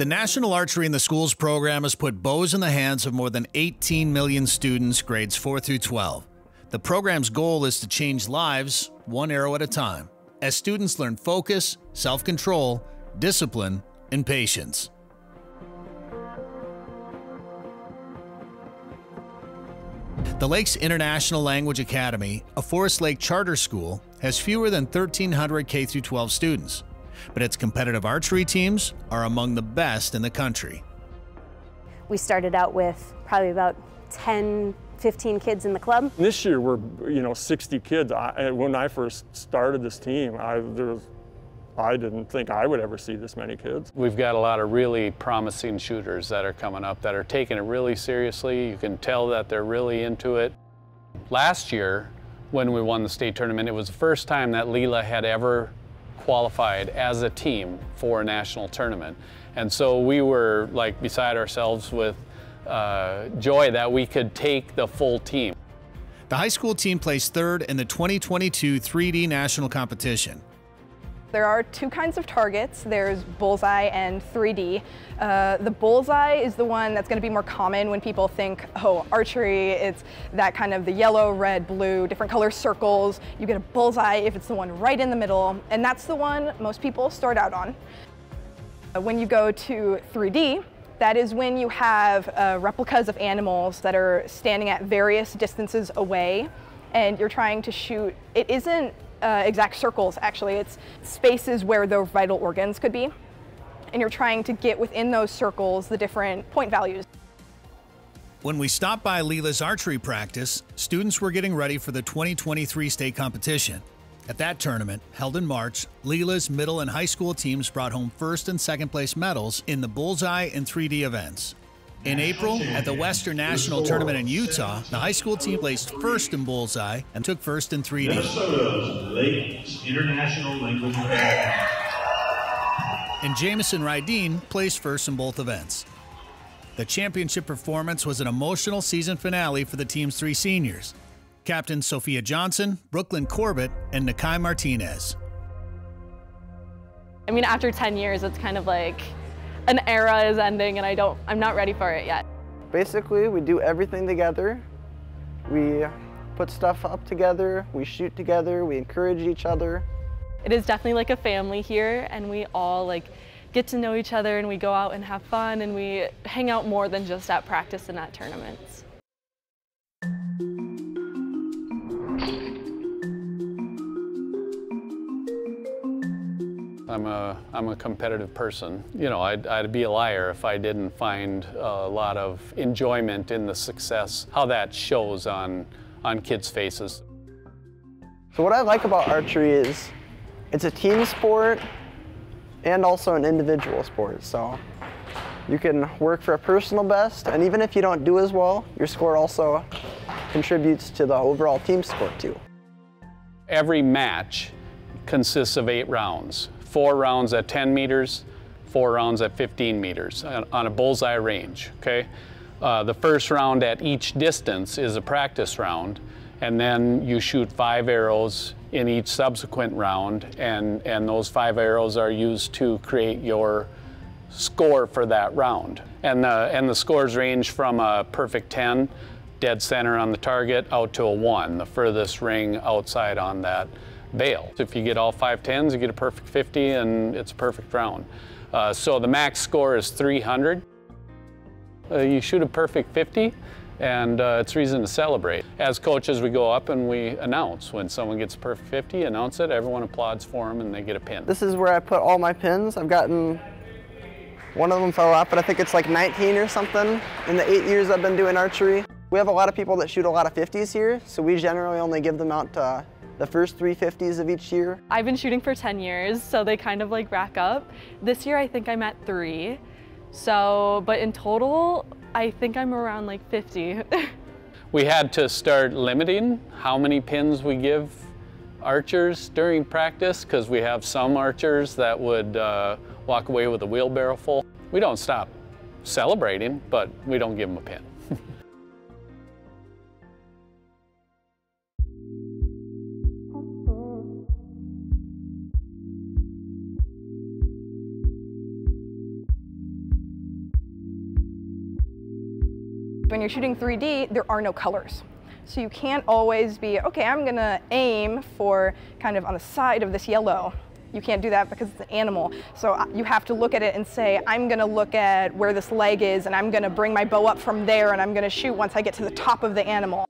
The National Archery in the Schools program has put bows in the hands of more than 18 million students, grades 4 through 12. The program's goal is to change lives one arrow at a time as students learn focus, self control, discipline, and patience. The Lakes International Language Academy, a Forest Lake charter school, has fewer than 1,300 K 12 students, but its competitive archery teams are among the best in the country. We started out with probably about 10, 15 kids in the club. This year we're, you know, 60 kids. I, when I first started this team, I, there was I didn't think I would ever see this many kids. We've got a lot of really promising shooters that are coming up that are taking it really seriously. You can tell that they're really into it. Last year, when we won the state tournament, it was the first time that Leela had ever qualified as a team for a national tournament. And so we were like beside ourselves with uh, joy that we could take the full team. The high school team placed third in the 2022 3D national competition. There are two kinds of targets. There's bullseye and 3D. Uh, the bullseye is the one that's going to be more common when people think, oh, archery, it's that kind of the yellow, red, blue, different color circles. You get a bullseye if it's the one right in the middle, and that's the one most people start out on. Uh, when you go to 3D, that is when you have uh, replicas of animals that are standing at various distances away and you're trying to shoot. It isn't uh, exact circles, actually. It's spaces where the vital organs could be. And you're trying to get within those circles the different point values. When we stopped by Leela's archery practice, students were getting ready for the 2023 state competition. At that tournament, held in March, Leela's middle and high school teams brought home first and second place medals in the bullseye and 3D events. In April, at the Western National Tournament in Utah, the high school team placed first in bullseye and took first in 3D. Minnesota's Lakes International Language And Jamison Rydeen placed first in both events. The championship performance was an emotional season finale for the team's three seniors Captain Sophia Johnson, Brooklyn Corbett, and Nakai Martinez. I mean, after 10 years, it's kind of like an era is ending and I don't, I'm not ready for it yet. Basically, we do everything together. We put stuff up together, we shoot together, we encourage each other. It is definitely like a family here and we all like get to know each other and we go out and have fun and we hang out more than just at practice and at tournaments. I'm a, I'm a competitive person. You know, I'd, I'd be a liar if I didn't find a lot of enjoyment in the success, how that shows on, on kids' faces. So what I like about archery is it's a team sport and also an individual sport. So you can work for a personal best, and even if you don't do as well, your score also contributes to the overall team score too. Every match consists of eight rounds four rounds at 10 meters, four rounds at 15 meters on a bullseye range, okay? Uh, the first round at each distance is a practice round, and then you shoot five arrows in each subsequent round, and, and those five arrows are used to create your score for that round. And the, and the scores range from a perfect 10, dead center on the target, out to a 1, the furthest ring outside on that bale. If you get all five tens, you get a perfect 50 and it's a perfect round. Uh, so the max score is 300. Uh, you shoot a perfect 50 and uh, it's reason to celebrate. As coaches, we go up and we announce. When someone gets a perfect 50, announce it, everyone applauds for them and they get a pin. This is where I put all my pins. I've gotten, one of them fell off, but I think it's like 19 or something in the eight years I've been doing archery. We have a lot of people that shoot a lot of 50s here, so we generally only give them out to the first 350s of each year? I've been shooting for 10 years, so they kind of like rack up. This year I think I'm at three. So, but in total, I think I'm around like 50. we had to start limiting how many pins we give archers during practice because we have some archers that would uh, walk away with a wheelbarrow full. We don't stop celebrating, but we don't give them a pin. When you're shooting 3D, there are no colors. So you can't always be, okay, I'm gonna aim for kind of on the side of this yellow. You can't do that because it's an animal. So uh, you have to look at it and say, I'm gonna look at where this leg is and I'm gonna bring my bow up from there and I'm gonna shoot once I get to the top of the animal.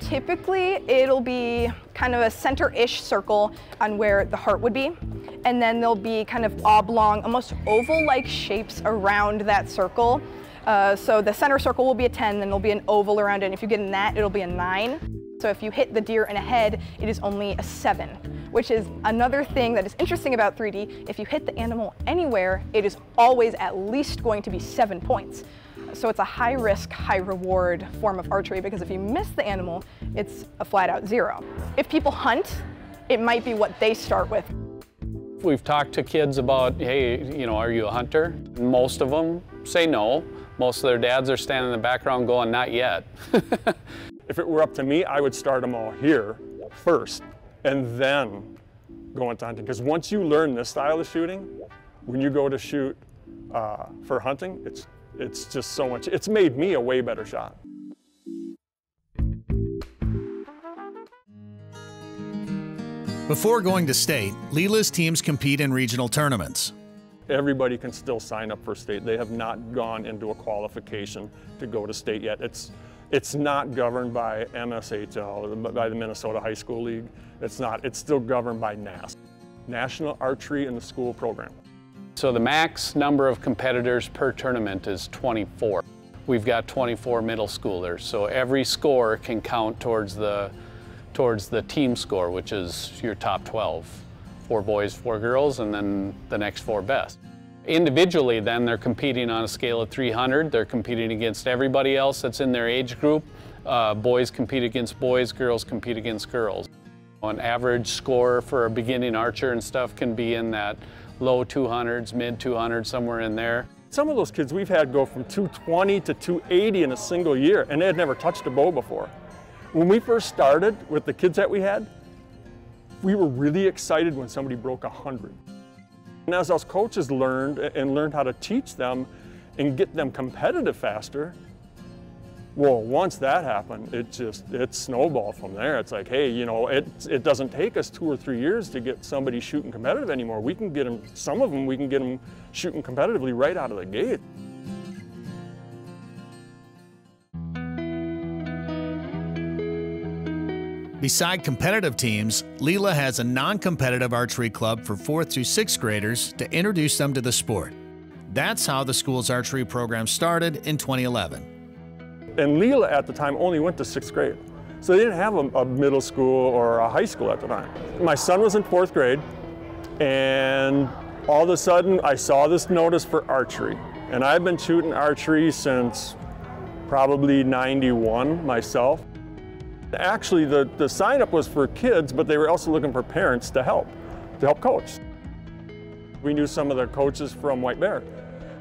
Typically, it'll be kind of a center-ish circle on where the heart would be. And then there'll be kind of oblong, almost oval-like shapes around that circle. Uh, so the center circle will be a 10, then there'll be an oval around it. And if you get in that, it'll be a nine. So if you hit the deer in a head, it is only a seven, which is another thing that is interesting about 3D. If you hit the animal anywhere, it is always at least going to be seven points. So it's a high risk, high reward form of archery because if you miss the animal, it's a flat out zero. If people hunt, it might be what they start with. We've talked to kids about, hey, you know, are you a hunter? Most of them say no. Most of their dads are standing in the background going, not yet. if it were up to me, I would start them all here first and then go into hunting. Because once you learn this style of shooting, when you go to shoot uh, for hunting, it's it's just so much, it's made me a way better shot. Before going to state, Lila's teams compete in regional tournaments. Everybody can still sign up for state. They have not gone into a qualification to go to state yet. It's, it's not governed by MSHL by the Minnesota High School League. It's not, it's still governed by NASP, National Archery in the School Program. So the max number of competitors per tournament is 24. We've got 24 middle schoolers, so every score can count towards the, towards the team score, which is your top 12. Four boys, four girls, and then the next four best. Individually, then, they're competing on a scale of 300. They're competing against everybody else that's in their age group. Uh, boys compete against boys, girls compete against girls. An average score for a beginning archer and stuff can be in that low 200s, mid 200s, somewhere in there. Some of those kids we've had go from 220 to 280 in a single year, and they had never touched a bow before. When we first started with the kids that we had, we were really excited when somebody broke 100. And as us coaches learned and learned how to teach them and get them competitive faster, well, once that happened, it just, it snowballed from there. It's like, hey, you know, it, it doesn't take us two or three years to get somebody shooting competitive anymore. We can get them, some of them, we can get them shooting competitively right out of the gate. Beside competitive teams, Lila has a non-competitive archery club for 4th through 6th graders to introduce them to the sport. That's how the school's archery program started in 2011. And Lila at the time only went to sixth grade. So they didn't have a, a, middle school or a high school at the time. My son was in fourth grade, and all of a sudden I saw this notice for archery. And I've been shooting archery since probably 91 myself. Actually, the, the sign up was for kids, but they were also looking for parents to help, to help coach. We knew some of the coaches from White Bear.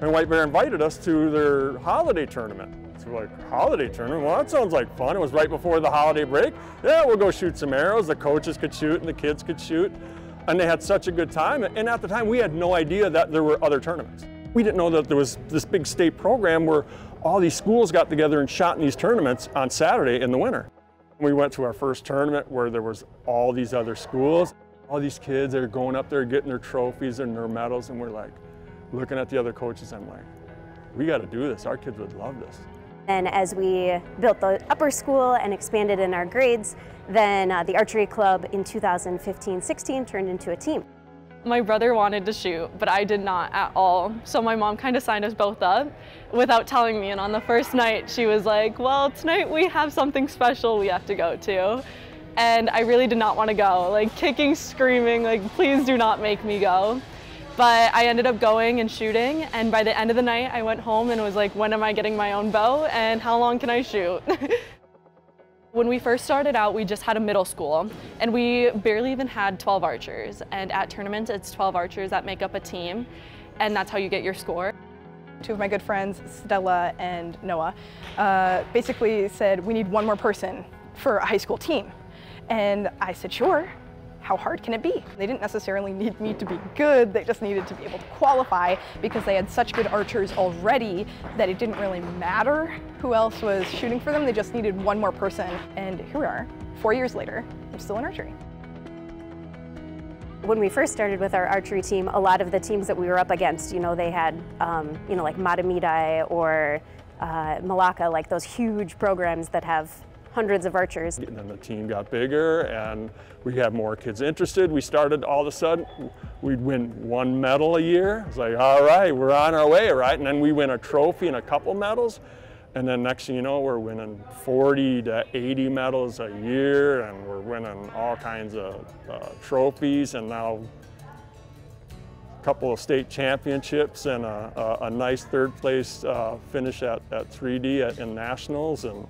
And White Bear invited us to their holiday tournament. So we're like, holiday tournament? Well, that sounds like fun. It was right before the holiday break. Yeah, we'll go shoot some arrows. The coaches could shoot and the kids could shoot. And they had such a good time. And at the time, we had no idea that there were other tournaments. We didn't know that there was this big state program where all these schools got together and shot in these tournaments on Saturday in the winter. We went to our first tournament where there was all these other schools. All these kids are going up there getting their trophies and their medals, and we're like, looking at the other coaches, I'm like, we got to do this. Our kids would love this. And as we built the upper school and expanded in our grades, then uh, the archery club in 2015-16 turned into a team. My brother wanted to shoot, but I did not at all. So my mom kind of signed us both up without telling me. And on the first night, she was like, well, tonight we have something special we have to go to. And I really did not want to go, like kicking, screaming, like, please do not make me go. But I ended up going and shooting, and by the end of the night, I went home and was like, when am I getting my own bow, and how long can I shoot? When we first started out, we just had a middle school, and we barely even had 12 archers. And at tournaments, it's 12 archers that make up a team, and that's how you get your score. Two of my good friends, Stella and Noah, uh, basically said, we need one more person for a high school team. And I said, sure, how hard can it be? They didn't necessarily need me to be good, they just needed to be able to qualify because they had such good archers already that it didn't really matter who else was shooting for them, they just needed one more person. And here we are, four years later, I'm still in archery. When we first started with our archery team, a lot of the teams that we were up against, you know, they had, um, you know, like Mahtomedi or uh, Milaca, like those huge programs that have hundreds of archers. And then the team got bigger and we had more kids interested. We started all of a sudden, we'd win one medal a year. It's like, all right, we're on our way, right? And then we win a trophy and a couple medals. And then next thing you know, we're winning 40 to 80 medals a year and we're winning all kinds of uh, trophies and now a couple of state championships and a, a, a nice third place uh, finish at, at 3D at, in nationals. And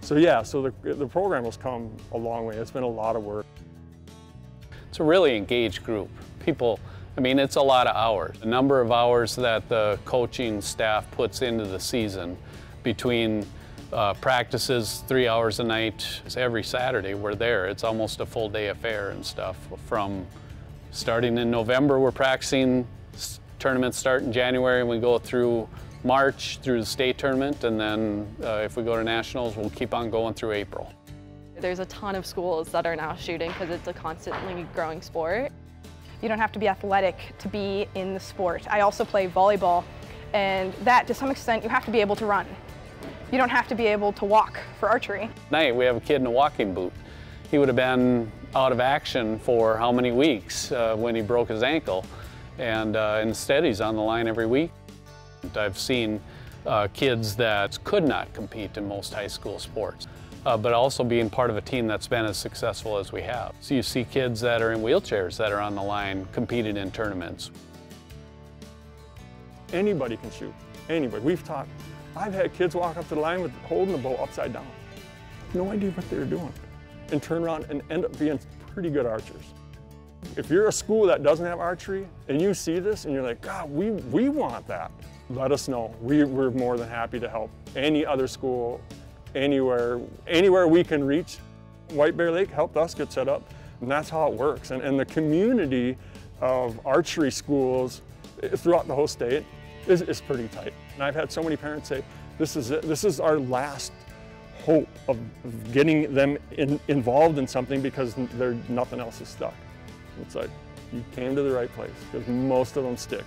so yeah, so the, the program has come a long way. It's been a lot of work. It's a really engaged group. People, I mean, it's a lot of hours. The number of hours that the coaching staff puts into the season between uh, practices three hours a night every Saturday we're there. It's almost a full day affair and stuff. From starting in November we're practicing, tournaments start in January and we go through March through the state tournament and then uh, if we go to nationals we'll keep on going through April. There's a ton of schools that are now shooting because it's a constantly growing sport. You don't have to be athletic to be in the sport. I also play volleyball and that to some extent you have to be able to run. You don't have to be able to walk for archery. Night, we have a kid in a walking boot. He would have been out of action for how many weeks uh, when he broke his ankle. And uh, instead, he's on the line every week. I've seen uh, kids that could not compete in most high school sports, uh, but also being part of a team that's been as successful as we have. So you see kids that are in wheelchairs that are on the line competing in tournaments. Anybody can shoot, anybody. We've taught I've had kids walk up to the line with holding the bow upside down. No idea what they're doing. And turn around and end up being pretty good archers. If you're a school that doesn't have archery and you see this and you're like, God, we, we want that, let us know. We, we're more than happy to help any other school, anywhere, anywhere we can reach. White Bear Lake helped us get set up, and that's how it works. And, and the community of archery schools eh, throughout the whole state is, is pretty tight. And I've had so many parents say, this is it. This is our last hope of, getting them in, involved in something because nothing else is stuck. It's like, you came to the right place because most of them stick.